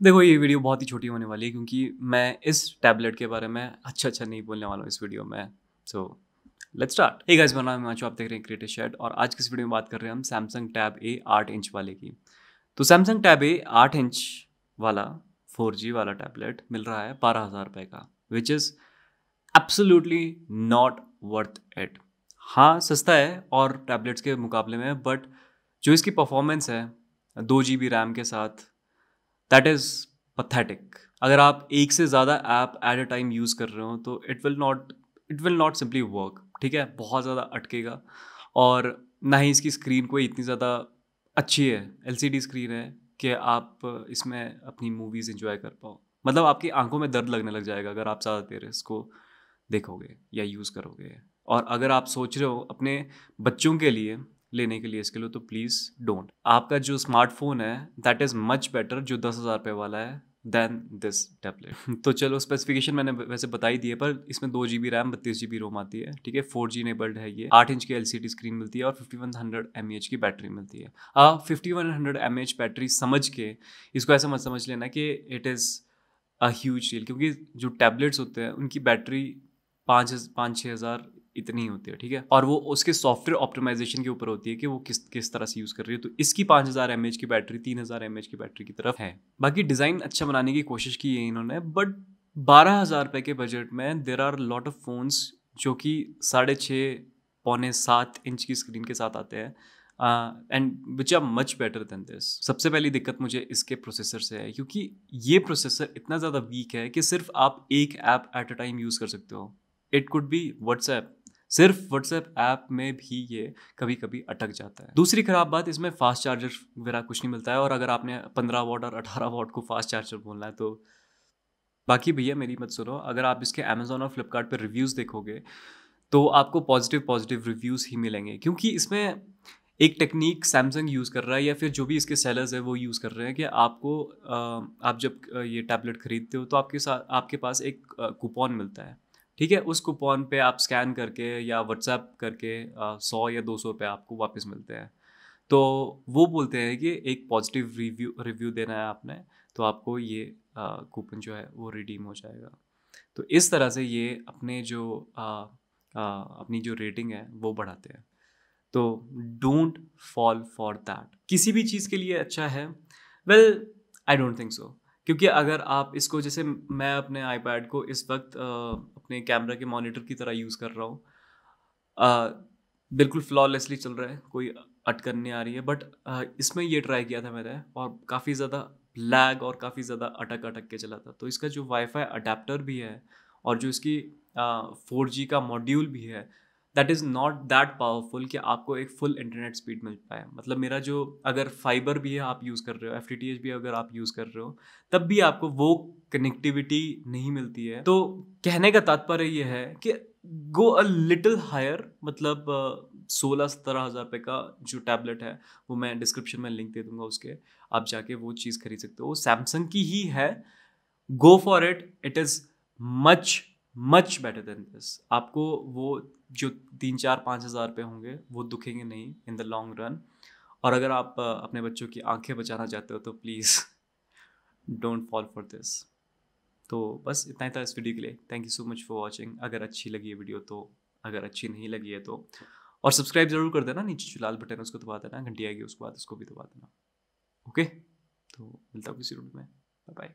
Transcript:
देखो, ये वीडियो बहुत ही छोटी होने वाली है क्योंकि मैं इस टैबलेट के बारे में अच्छा अच्छा नहीं बोलने वाला हूँ इस वीडियो में। So let's start hey guys मेरा नाम आप देख रहे हैं क्रिएटिव शेड और आज की इस वीडियो में बात कर रहे हैं हम? सैमसंग टैब ए आठ इंच वाले की। तो सैमसंग टैब ए आठ इंच वाला फोर वाला टैबलेट मिल रहा है बारह हज़ार का which is absolutely not worth it हाँ सस्ता है और टैबलेट्स के मुकाबले में बट जो इसकी परफॉर्मेंस है, दो जी बी रैम के साथ दैट इज़ पथेटिक अगर आप एक से ज़्यादा app at a time use कर रहे हो तो it will not it will not simply work ठीक है? बहुत ज़्यादा अटकेगा। और ना ही इसकी स्क्रीन कोई इतनी ज़्यादा अच्छी है एल स्क्रीन है, कि आप इसमें अपनी मूवीज़ इंजॉय कर पाओ। मतलब आपकी आँखों में दर्द लगने लग जाएगा अगर आप ज़्यादा देर इसको देखोगे या यूज़ करोगे। और अगर आप सोच रहे हो अपने बच्चों के लिए लेने के लिए इसके लिए तो प्लीज़ डोंट आपका जो स्मार्टफ़ोन है दैट इज़ मच बेटर जो दस हज़ार रुपये वाला है देन दिस टैबलेट तो चलो स्पेसिफिकेशन मैंने वैसे बता ही है पर इसमें दो जी बी रैम बत्तीस जी बी रोम आती है, ठीक है? फोर जी इनेबल्ड है ये, आठ इंच की एल सी डी स्क्रीन मिलती है और fifty one hundred M H की बैटरी मिलती है। आ fifty one hundred M H battery समझ के, इसको ऐसा मत समझ लेना कि it is a huge deal क्योंकि जो टैबलेट्स होते हैं, उनकी बैटरी पाँच पाँच छः हज़ार इतनी होती है, ठीक है? और वो उसके सॉफ्टवेयर ऑप्टिमाइजेशन के ऊपर होती है कि वो किस किस तरह से यूज़ कर रही है। तो इसकी पाँच हज़ार एम की बैटरी, तीन हज़ार एम की बैटरी की तरफ़ है। बाकी डिज़ाइन अच्छा बनाने की कोशिश की है इन्होंने, बट बारह हज़ार रुपये के बजट में there are lot of phones जो कि साढ़े छः पौने सात इंच की स्क्रीन के साथ आते हैं। And which are much better than this सबसे पहली दिक्कत मुझे इसके प्रोसेसर से है, क्योंकि ये प्रोसेसर इतना ज़्यादा वीक है कि सिर्फ़ आप एक app at a time use कर सकते हो। इट कुड बी व्हाट्सएप सिर्फ़ व्हाट्सएप ऐप में भी ये कभी कभी अटक जाता है। दूसरी खराब बात, इसमें फास्ट चार्जर वगैरह कुछ नहीं मिलता है और अगर आपने पंद्रह वॉट और अठारह वॉट को फास्ट चार्जर बोलना है तो बाकी भैया मेरी मत सुनो, अगर आप इसके अमेजोन और फ्लिपकार्ट रिव्यूज़ देखोगे तो आपको पॉजिटिव पॉजिटिव रिव्यूज़ ही मिलेंगे। क्योंकि इसमें एक टेक्निक सैमसंग यूज़ कर रहा है या फिर जो भी इसके सेलर्स है वो यूज़ कर रहे हैं कि आपको आप जब ये टैबलेट खरीदते हो तो आपके साथ आपके पास एक कूपन मिलता है। ठीक है उस कूपन पे आप स्कैन करके या व्हाट्सएप करके सौ या दो सौ रुपये आपको वापस मिलते हैं। तो वो बोलते हैं कि एक पॉजिटिव रिव्यू रिव्यू देना है आपने तो आपको ये कूपन जो है वो रिडीम हो जाएगा। तो इस तरह से ये अपने जो आ, आ, अपनी जो रेटिंग है वो बढ़ाते हैं। तो डोंट फॉल फॉर दैट किसी भी चीज़ के लिए अच्छा है? Well I don't think so क्योंकि अगर आप इसको जैसे मैं अपने आईपैड को इस वक्त अपने कैमरा के मॉनिटर की तरह यूज़ कर रहा हूँ। बिल्कुल फ्लॉलेसली चल रहा है, कोई अटकन नहीं आ रही है बट इसमें ये ट्राई किया था मैंने और काफ़ी ज़्यादा लैग और काफ़ी ज़्यादा अटक अटक के चला था। तो इसका जो वाईफाई अडेप्टर भी है और जो इसकी फोर जी का मॉड्यूल भी है that is not that powerful कि आपको एक फुल इंटरनेट स्पीड मिल पाए। मतलब मेरा जो अगर फाइबर भी है, आप यूज़ कर रहे हो FTTH भी अगर आप यूज़ कर रहे हो, तब भी आपको वो कनेक्टिविटी नहीं मिलती है। तो कहने का तात्पर्य ये है कि गो अ लिटिल हायर मतलब सोलह सत्रह हज़ार रुपये का जो टैबलेट है, वो मैं डिस्क्रिप्शन में लिंक दे दूँगा उसके। आप जाके वो चीज़ खरीद सकते हो। वो सैमसंग की ही है। Go for it it is much much better than this आपको वो जो तीन चार पाँच हज़ार रुपये होंगे, वो दुखेंगे नहीं इन द लॉन्ग रन और अगर आप अपने बच्चों की आँखें बचाना चाहते हो तो please don't fall for this तो बस इतना ही था इस वीडियो के लिए. Thank you so much for watching अगर अच्छी लगी है वीडियो तो अगर अच्छी नहीं लगी है तो और सब्सक्राइब ज़रूर कर देना, नीचे जो लाल बटन है, उसको दबा देना, घंटी आएगी, उसके बाद उसको भी दबा देना. ओके तो मिलता हूँ किसी रूट में. Bye bye